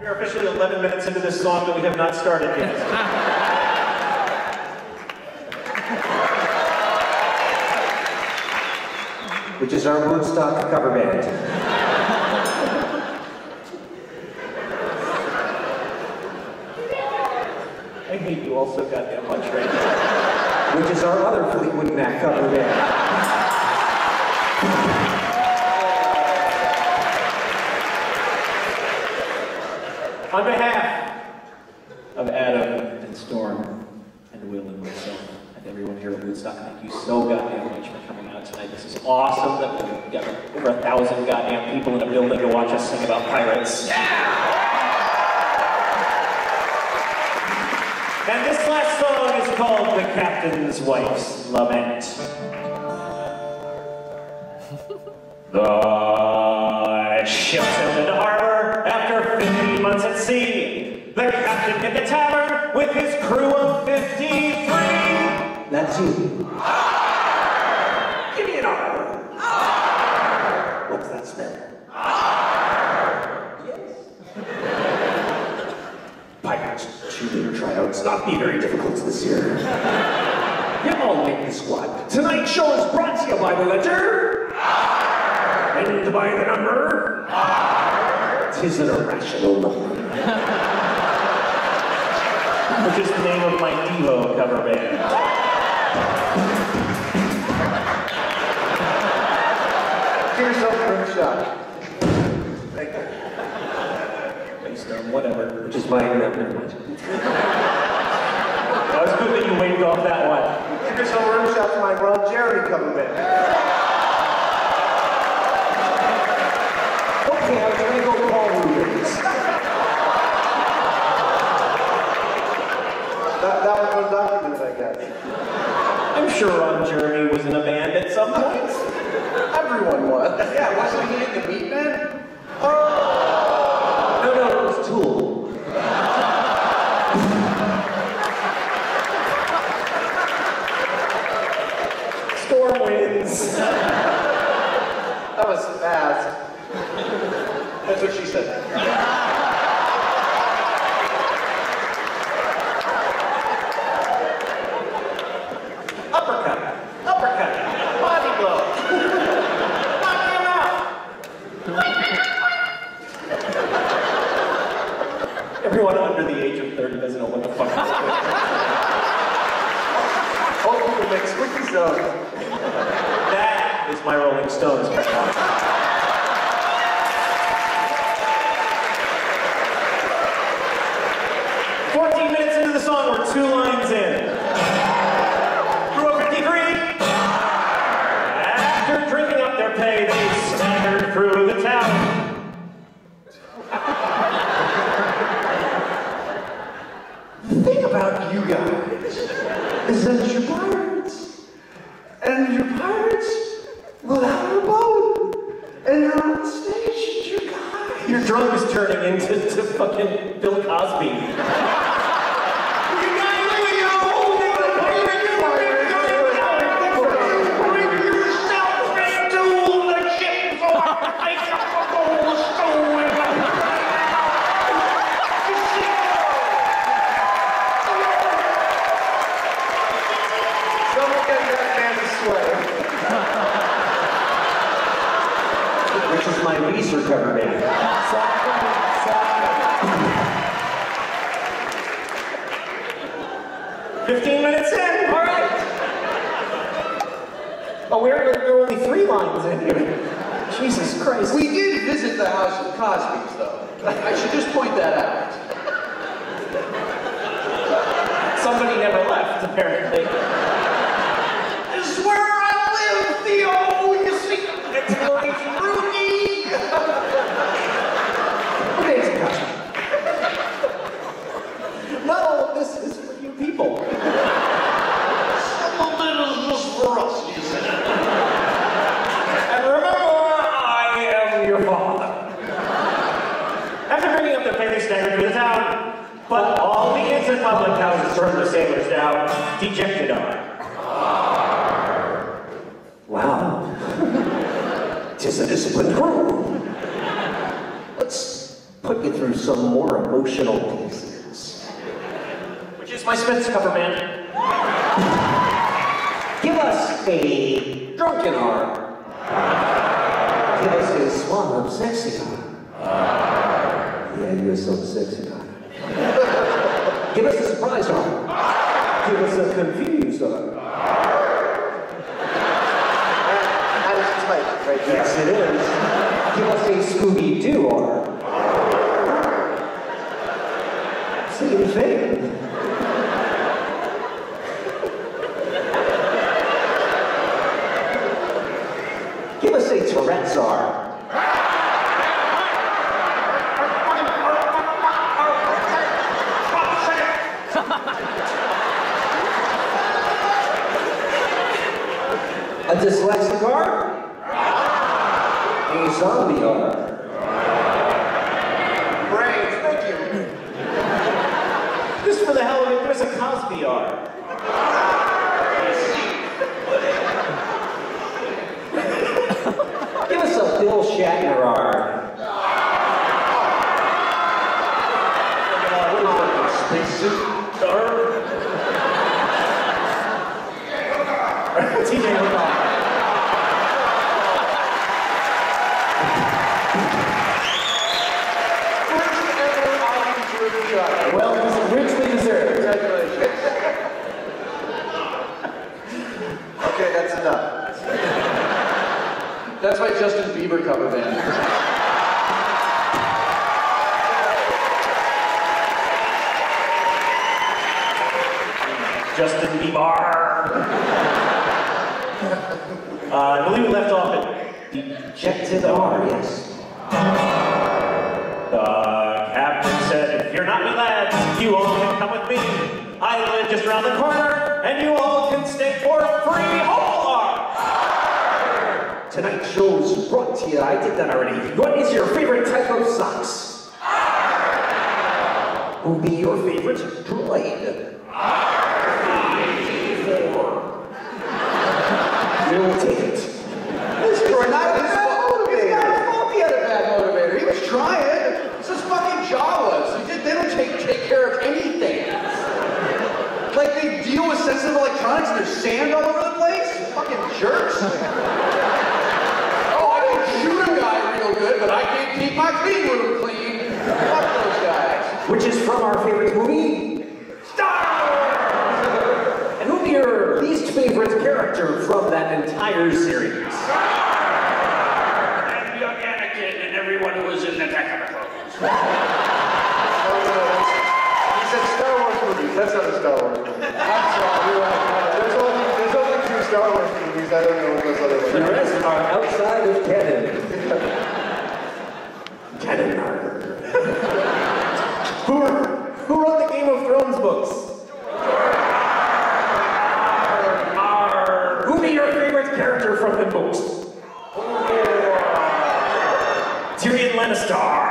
We're officially 11 minutes into this song that we have not started yet. Which is our w00tstock cover band. I hate you all so goddamn much right now. Which is our other Fleetwood Mac cover band. On behalf of Adam and Storm and Wil and myself and everyone here at w00tstock, thank you so goddamn much for coming out tonight. This is awesome that we've got over a thousand goddamn people in a building to watch us sing about pirates. And this last song is called The Captain's Wife's Lament. The captain hit the tavern with his crew of 53. That's you. Give me an R. What's that smell? Yes. Pirates cheerleader tryouts not be very difficult this year. You all make the squad. Tonight's show is brought to you by the letter. And by the number. Tis an irrational number. Which is the name of my Devo cover band. Give yourself a rim shot. Thank you. Based on whatever. Which is my mind. That was good that you waved off that one. Give yourself a rim shot for my Ron Jeremy cover band. Okay, I was gonna go Paul Reubens. That, that was undocumented, I guess. I'm sure Ron Jeremy was in a band at some point. Everyone was. Yeah, wasn't he in the Meat Man? Oh! No, no, it was Tool. Storm wins. That was fast. That's what she said. Uppercut. Uppercut. Body blow. Knock him out. Everyone under the age of 30 doesn't know what the fuck sound. That is my Rolling Stones thing about you guys is that you're pirates. And you're pirates without a boat. And you're on stage, you're guys. Your drunk is turning into to fucking Bill Cosby. Someone get that man a sweater. Which is my Band. Fifteen minutes in. All right. Oh, we're, we're only three lines in here. Jesus Christ. We did visit the house of Cosby's, though. I should just point that out. Somebody never left, apparently. This is where I live, Theo! You see, exploration Rudy! Amazing costume. Not all of this is for you people. Some of it is just for us, you see. And remember, I am your father. After bringing up the pay, they staggered through the town. But all the inns and public houses turned the sailors down, dejected are. Wow. Tis a disciplined crew. Let's put you through some more emotional pieces. Which is my Smith's cover band. Give us a drunken arm. Give us a swan of sexy arm. Yeah, you're so sexy. Give us a surprise arm. Give us a confused arm. That is tight right there. Yes, it is. Give us a Scooby-Doo arm. Same thing. Give us a Tourette's arm. A dyslexic arm? A zombie arm? Great, thank you. Just for the hell of it, give us a Cosby R. Give us a Bill Shatner arm. Spacesuit R. TJ, look Oscar Well, it's richly deserved. Congratulations. okay, that's enough. That's my Justin Bieber cover band. Justin Bieber. uh, I believe we left off at Dejected R, yes. The come with me. I live just around the corner, and you all can stay for free. Whole Tonight's show's brought to you. I did that already. What is your favorite type of socks? Who'll be your favorite droid? Four. We'll take it. This droid not a bad motivator. It's not his fault he had a bad motivator. He was trying. It's his fucking Jawas. He did, they don't take, take care of anything. Like they deal with sensitive electronics and there's sand all over the place. Fucking jerks. oh, I can shoot a guy real good, but I can't keep my clean room clean. Fuck those guys. Which is from our favorite movie? Star Wars! And who'll be your least favorite character from that entire series? Star! And young Anakin and everyone who was in the Attack of the Clones. Oh, no, that's- He said Star Wars movies. That's not a Star Wars movie. I'm sorry. you're right. There's only, there's only two Star Wars movies. I don't know what those other The rest are outside of canon. canon. Who, who wrote the Game of Thrones books? Who'll be your favorite character from the books? Tyrion Lannister.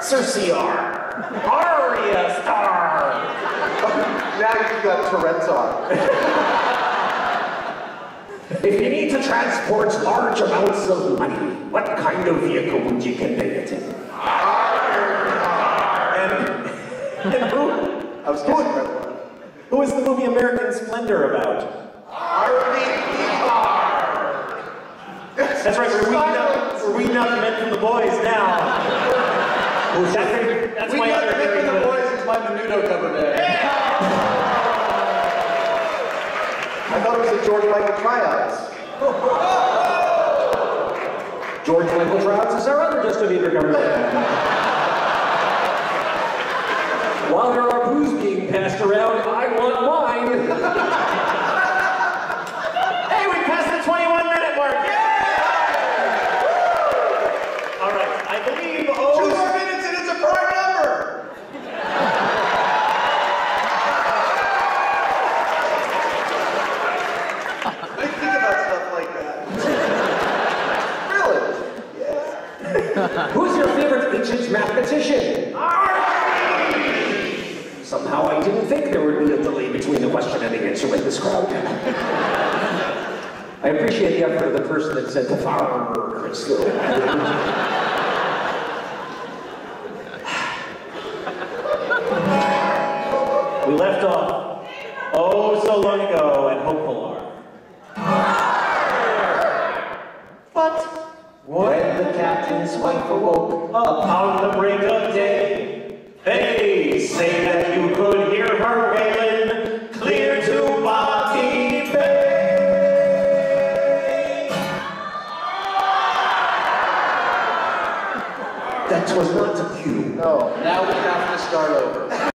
Cersei R. Arya Stark. Now you've got Tourette's on. If you need to transport large amounts of money, what kind of vehicle would you convey it in? And, and who, I was guessing that one. who is the movie American Splendor about? That's right, we're weeding out, we're weeding out the men from the boys now. That's, that's we my got other the Nick very and the. Boys my Menudo cover band. I thought it was the George Michael tryouts. George Michael Trouts is our other Justin Bieber cover band. While there are booze being passed around, I want mine. Hey, we passed the 21 minute mark. All right, I believe Two O's. more minutes and it's a prime number. I think about stuff like that. really? Yeah. Who's your favorite ancient mathematician? Somehow I didn't think there would be a delay between the question and the answer in this crowd. I appreciate the effort of the person that said the farmer, Crystal. We left off oh so long ago at Hopeful Arm. But when the captain's wife awoke upon the break of day, they say that you could was not a cue. No, now we have to start over.